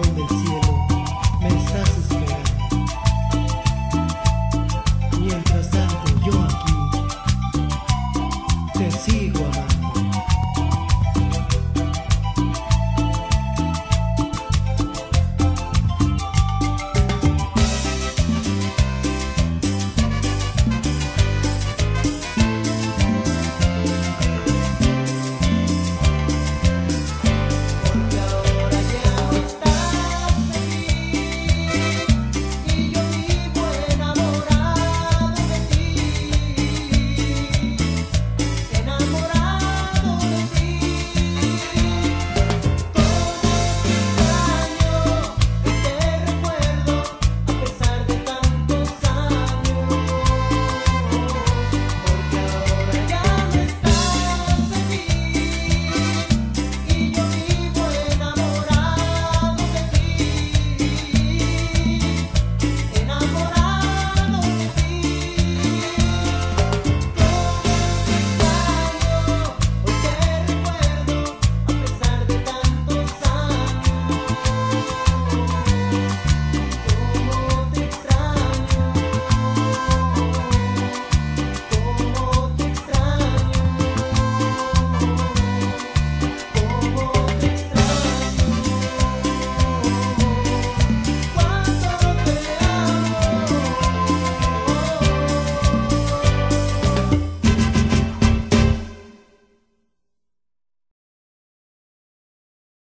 corazón del.